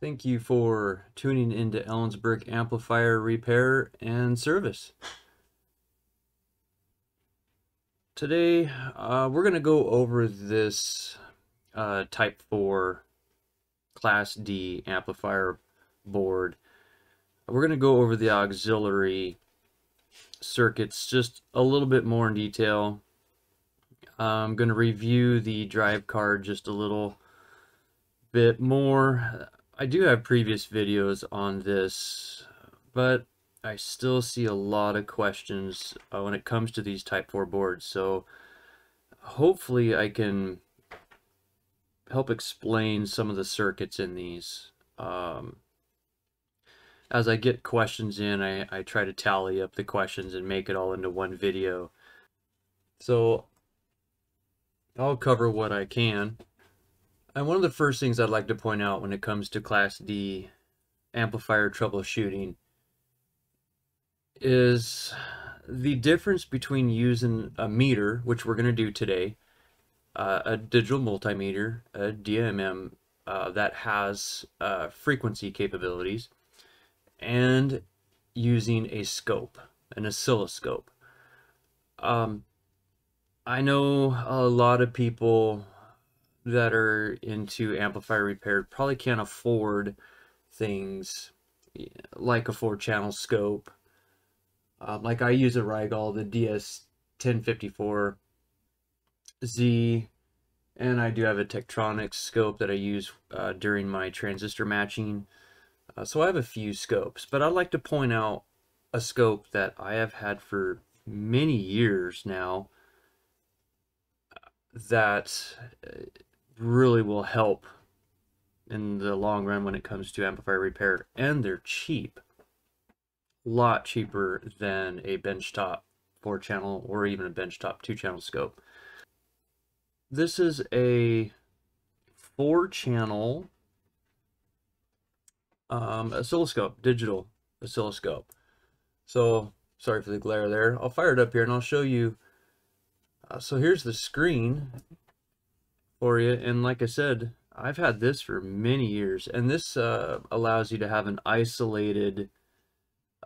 Thank you for tuning into Ellensburg Amplifier Repair and Service. Today, uh, we're going to go over this uh, Type 4 Class D amplifier board. We're going to go over the auxiliary circuits just a little bit more in detail. I'm going to review the drive card just a little bit more. I do have previous videos on this, but I still see a lot of questions uh, when it comes to these Type 4 boards. So hopefully I can help explain some of the circuits in these. Um, as I get questions in, I, I try to tally up the questions and make it all into one video. So I'll cover what I can. And one of the first things I'd like to point out when it comes to Class D amplifier troubleshooting is the difference between using a meter, which we're going to do today, uh, a digital multimeter, a DMM uh, that has uh, frequency capabilities, and using a scope, an oscilloscope. Um, I know a lot of people that are into amplifier repair probably can't afford things like a four channel scope um, like I use a Rigol, the DS1054Z, and I do have a Tektronix scope that I use uh, during my transistor matching. Uh, so I have a few scopes, but I'd like to point out a scope that I have had for many years now that uh, really will help in the long run when it comes to amplifier repair, and they're cheap a lot cheaper than a benchtop four channel or even a benchtop two channel scope. This is a four channel um, oscilloscope, digital oscilloscope. So sorry for the glare there. I'll fire it up here and I'll show you. Uh, so here's the screen for you. And like I said, I've had this for many years and this uh, allows you to have an isolated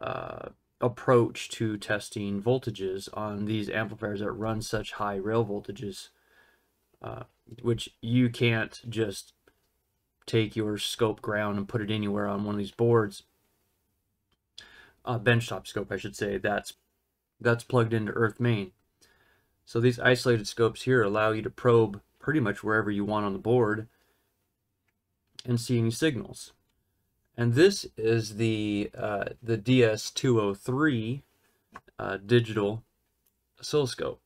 uh, approach to testing voltages on these amplifiers that run such high rail voltages, uh, which you can't just take your scope ground and put it anywhere on one of these boards. Uh, benchtop scope, I should say, that's that's plugged into earth main. So these isolated scopes here allow you to probe pretty much wherever you want on the board and see any signals. And this is the uh, the DS203 uh, digital oscilloscope.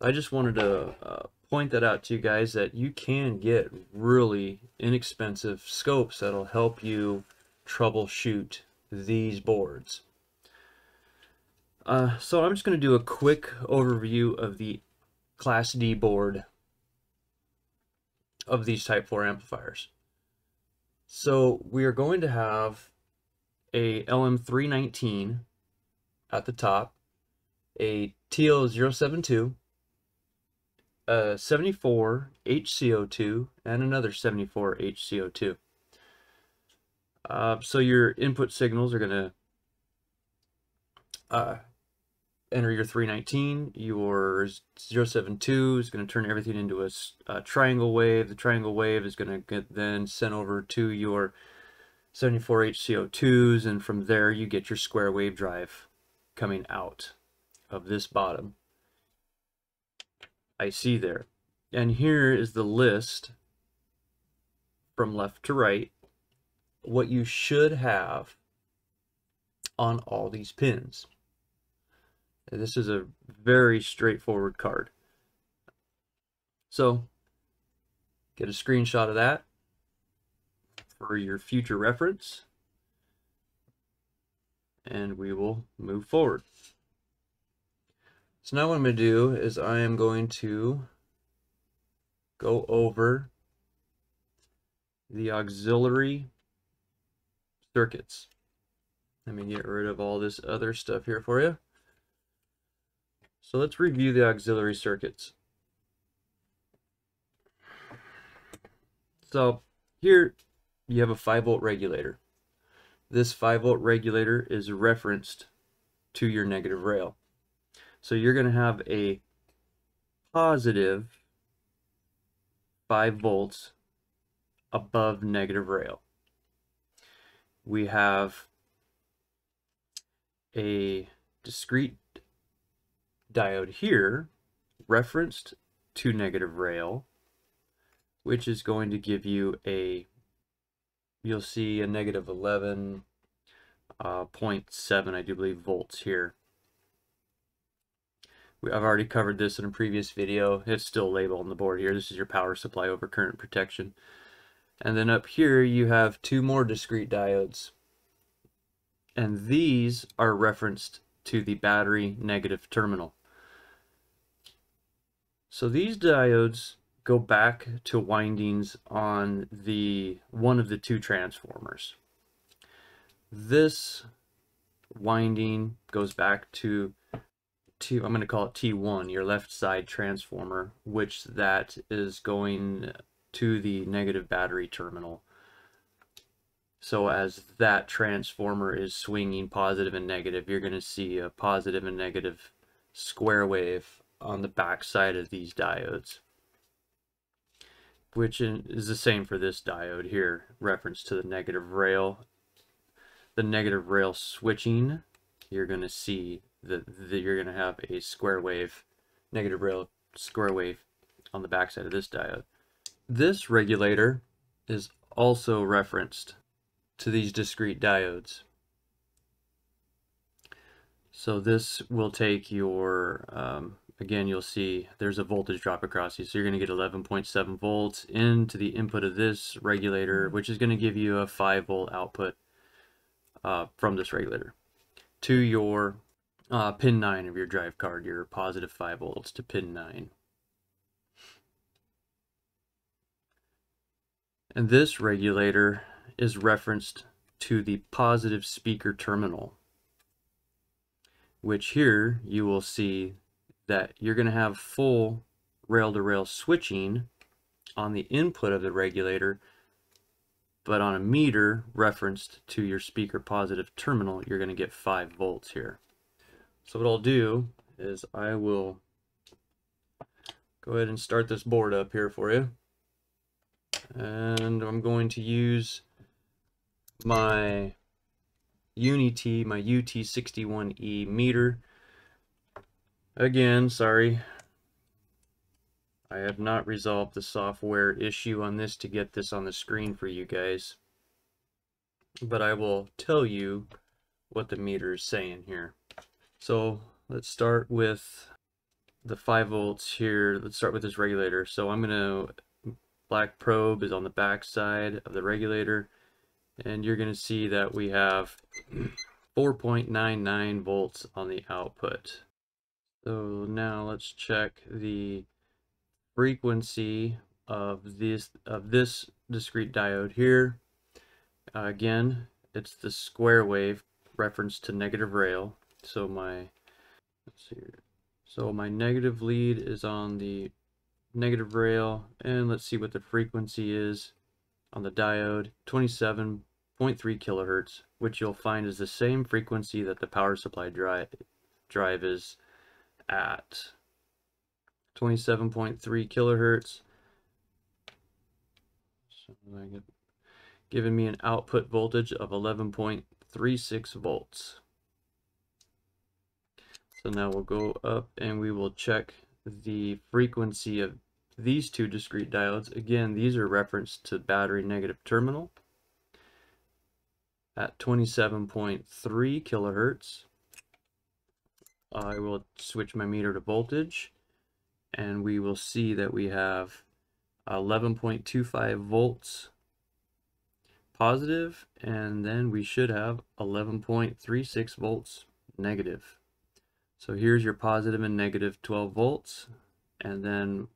I just wanted to uh, point that out to you guys that you can get really inexpensive scopes that'll help you troubleshoot these boards. Uh, so I'm just going to do a quick overview of the Class D board of these Type 4 amplifiers. So we are going to have a LM319 at the top, a TL072, a 74 HC02, and another 74 HC02. Uh, so your input signals are going to uh, enter your 319. Your 072 is going to turn everything into a, a, triangle wave. The triangle wave is going to get then sent over to your 74HC02s, and from there you get your square wave drive coming out of this bottom I see there. And here is the list from left to right, what you should have on all these pins. This is a very straightforward card. So get a screenshot of that for your future reference and we will move forward. So now what I'm going to do is I am going to go over the auxiliary circuits. Let me get rid of all this other stuff here for you. So let's review the auxiliary circuits. So here you have a 5 volt regulator. This 5 volt regulator is referenced to your negative rail. So you're going to have a positive 5 volts above negative rail. We have a discrete diode here referenced to negative rail, which is going to give you a, you'll see a negative 11.7, uh, I do believe, volts here. I've already covered this in a previous video. It's still labeled on the board here. This is your power supply over current protection. And then up here you have two more discrete diodes. And these are referenced to the battery negative terminal. So these diodes go back to windings on the one of the two transformers. This winding goes back to T, I'm going to call it T1, your left side transformer, which that is going to the negative battery terminal. So as that transformer is swinging positive and negative, you're going to see a positive and negative square wave on the back side of these diodes. Which is the same for this diode here, reference to the negative rail. The negative rail switching, you're going to see that, that you're going to have a square wave, negative rail square wave on the back side of this diode. This regulator is also referenced to these discrete diodes. So this will take your, um, again, you'll see there's a voltage drop across you. So you're going to get 11.7 volts into the input of this regulator, which is going to give you a 5 volt output uh, from this regulator to your uh, pin 9 of your drive card, your positive 5 volts to pin 9. And this regulator is referenced to the positive speaker terminal, which here you will see that you're going to have full rail-to-rail -rail switching on the input of the regulator, but on a meter referenced to your speaker positive terminal, you're going to get 5 volts here. So what I'll do is I will go ahead and start this board up here for you and I'm going to use my UNI-T, my UT61E meter. Again, sorry, I have not resolved the software issue on this to get this on the screen for you guys. But I will tell you what the meter is saying here. So let's start with the 5 volts here. Let's start with this regulator. So I'm going to black probe is on the back side of the regulator and you're going to see that we have 4.99 volts on the output. So now let's check the frequency of this of this discrete diode here. Uh, again, it's the square wave reference to negative rail. So my let's see. So my negative lead is on the negative rail and let's see what the frequency is on the diode. 27.3 kilohertz which you'll find is the same frequency that the power supply drive drive is at. 27.3 kilohertz. So giving me an output voltage of 11.36 volts so now we'll go up and we will check the frequency of these two discrete diodes. Again, these are referenced to battery negative terminal at 27.3 kilohertz. I will switch my meter to voltage and we will see that we have 11.25 volts positive and then we should have 11.36 volts negative. So here's your positive and negative 12 volts and then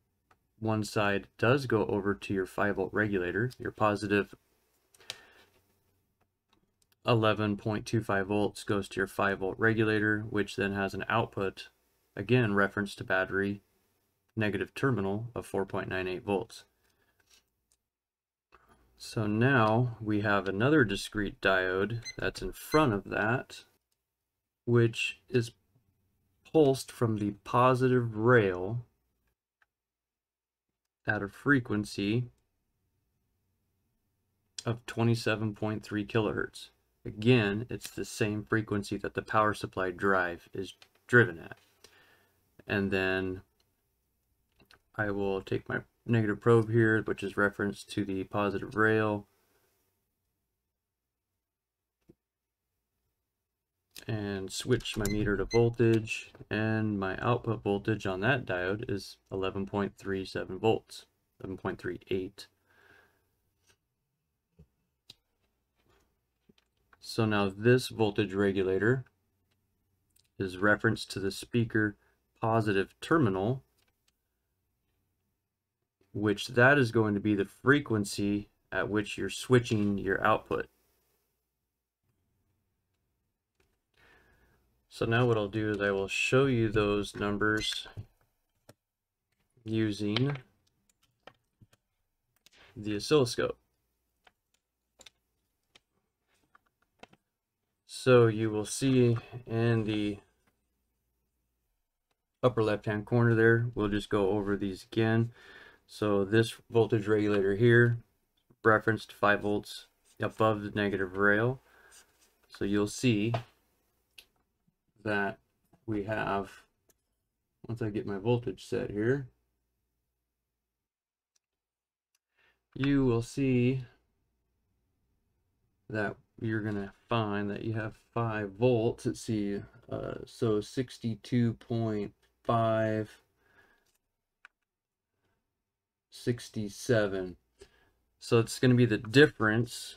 one side does go over to your 5 volt regulator, your positive 11.25 volts goes to your 5 volt regulator, which then has an output, again reference to battery negative terminal of 4.98 volts. So now we have another discrete diode that's in front of that, which is pulsed from the positive rail at a frequency of 27.3 kilohertz. Again, it's the same frequency that the power supply drive is driven at. And then I will take my negative probe here, which is referenced to the positive rail. And switch my meter to voltage, and my output voltage on that diode is 11.37 volts, 11.38. So now this voltage regulator is referenced to the speaker positive terminal which that is going to be the frequency at which you're switching your output. So now what I'll do is I will show you those numbers using the oscilloscope. So you will see in the upper left hand corner there, we'll just go over these again. So this voltage regulator here referenced 5 volts above the negative rail. So you'll see that we have, once I get my voltage set here, you will see that you're going to find that you have 5 volts. Let's see, uh, so 62.5 67. So it's going to be the difference.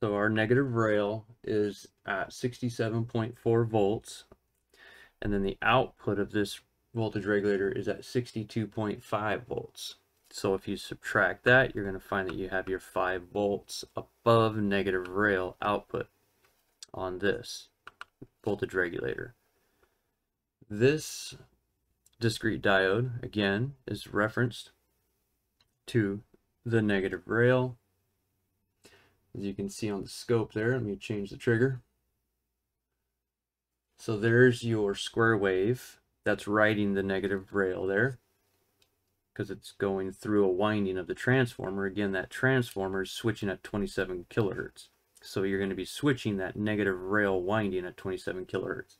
So our negative rail is at 67.4 volts. And then the output of this voltage regulator is at 62.5 volts. So if you subtract that, you're going to find that you have your 5 volts above negative rail output on this voltage regulator. This discrete diode, again, is referenced to the negative rail. As you can see on the scope there, let me change the trigger. So there's your square wave that's riding the negative rail there because it's going through a winding of the transformer. Again, that transformer is switching at 27 kilohertz. So you're going to be switching that negative rail winding at 27 kilohertz,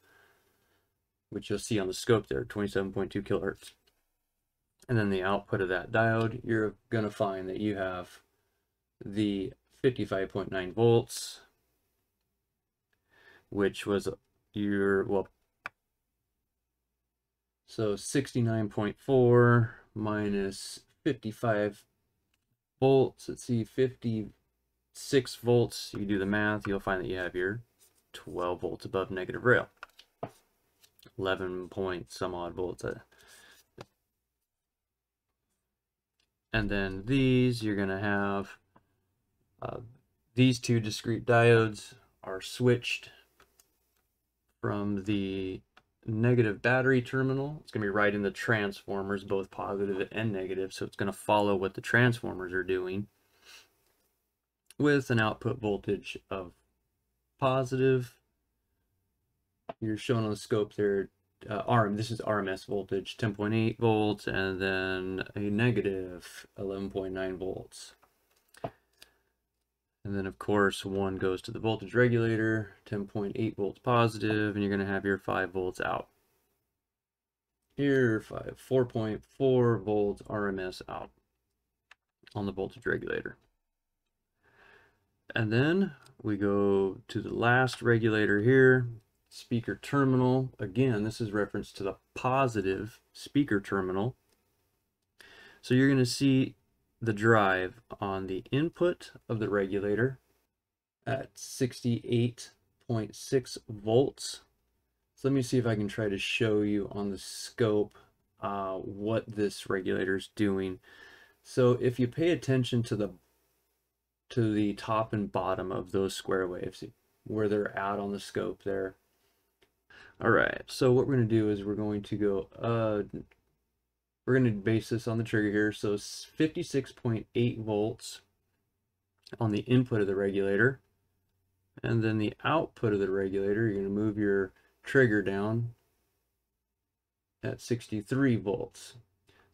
which you'll see on the scope there, 27.2 kilohertz and then the output of that diode, you're going to find that you have the 55.9 volts, which was your, well, so 69.4 minus 55 volts, let's see, 56 volts, you do the math, you'll find that you have your 12 volts above negative rail. 11 point some odd volts. Uh, And then these, you're going to have uh, these two discrete diodes are switched from the negative battery terminal. It's going to be right in the transformers, both positive and negative. So it's going to follow what the transformers are doing with an output voltage of positive. You're shown on the scope there uh, RM, this is RMS voltage, 10.8 volts, and then a negative 11.9 volts. And then of course one goes to the voltage regulator, 10.8 volts positive, and you're gonna have your five volts out. Here, five, 4.4 volts RMS out on the voltage regulator. And then we go to the last regulator here, speaker terminal. Again, this is reference to the positive speaker terminal. So you're going to see the drive on the input of the regulator at 68.6 volts. So let me see if I can try to show you on the scope uh, what this regulator is doing. So if you pay attention to the to the top and bottom of those square waves, where they're at on the scope there, All right, so what we're going to do is we're going to go, uh, we're going to base this on the trigger here. So 56.8 volts on the input of the regulator. And then the output of the regulator, you're going to move your trigger down at 63 volts.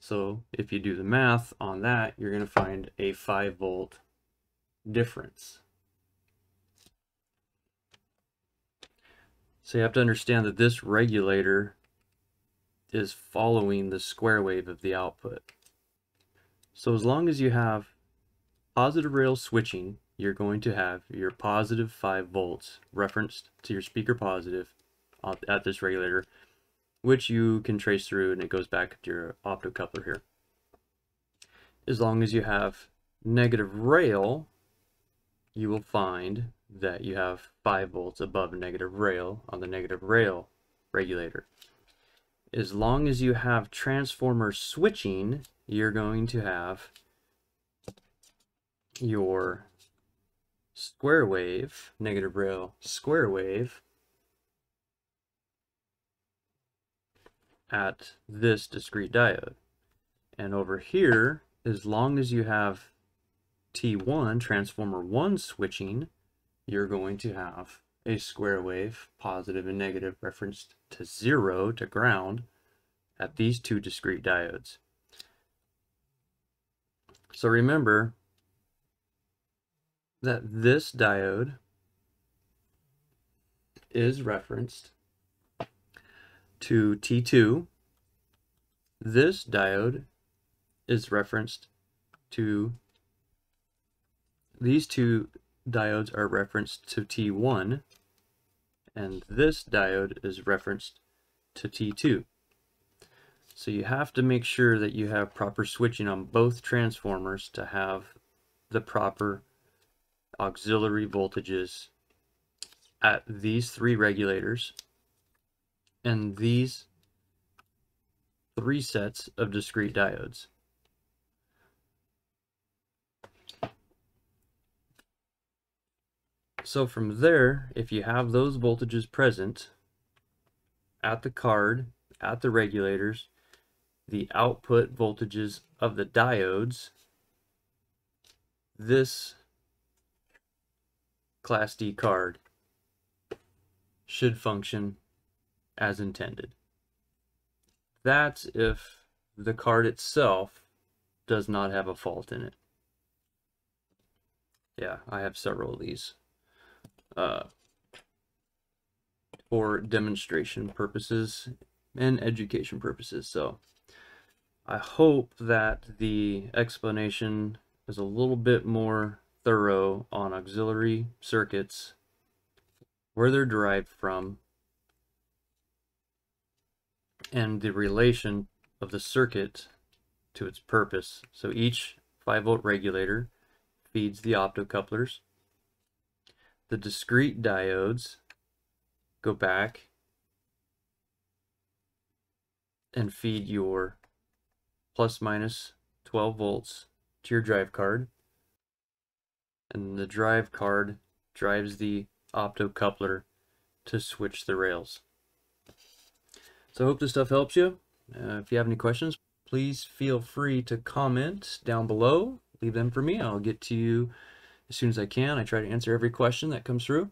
So if you do the math on that, you're going to find a 5 volt difference. So you have to understand that this regulator is following the square wave of the output. So as long as you have positive rail switching, you're going to have your positive 5 volts referenced to your speaker positive at this regulator, which you can trace through and it goes back to your optocoupler here. As long as you have negative rail, you will find that you have 5 volts above negative rail on the negative rail regulator. As long as you have transformer switching, you're going to have your square wave, negative rail square wave at this discrete diode. And over here, as long as you have T1, transformer 1 switching, you're going to have a square wave, positive and negative, referenced to zero, to ground, at these two discrete diodes. So remember that this diode is referenced to T2. This diode is referenced to these two diodes are referenced to T1 and this diode is referenced to T2. So you have to make sure that you have proper switching on both transformers to have the proper auxiliary voltages at these three regulators and these three sets of discrete diodes. So from there, if you have those voltages present at the card, at the regulators, the output voltages of the diodes, this Class D card should function as intended. That's if the card itself does not have a fault in it. Yeah, I have several of these uh, for demonstration purposes and education purposes. So I hope that the explanation is a little bit more thorough on auxiliary circuits, where they're derived from, and the relation of the circuit to its purpose. So each 5 volt regulator feeds the optocouplers the discrete diodes go back and feed your plus minus 12 volts to your drive card and the drive card drives the optocoupler to switch the rails. So I hope this stuff helps you. Uh, if you have any questions, please feel free to comment down below. Leave them for me. I'll get to you as soon as I can. I try to answer every question that comes through.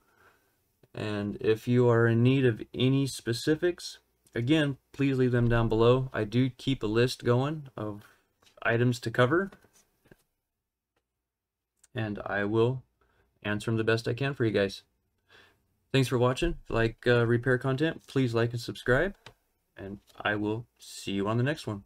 And if you are in need of any specifics, again, please leave them down below. I do keep a list going of items to cover. And I will answer them the best I can for you guys. Thanks for watching. If you like uh, repair content, please like and subscribe. And I will see you on the next one.